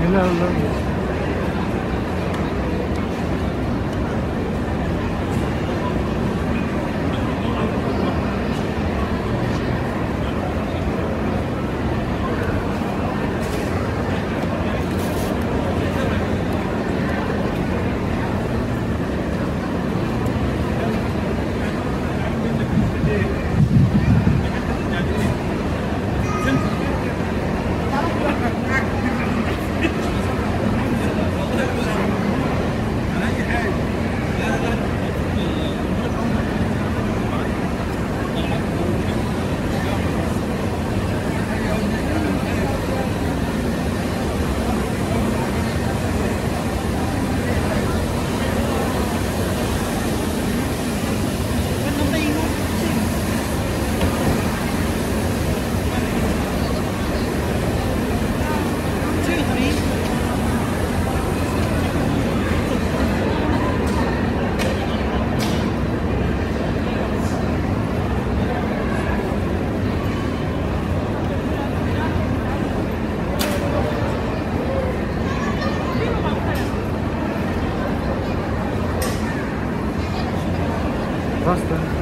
Hello, hello. Баста.